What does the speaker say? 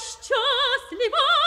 счастлива.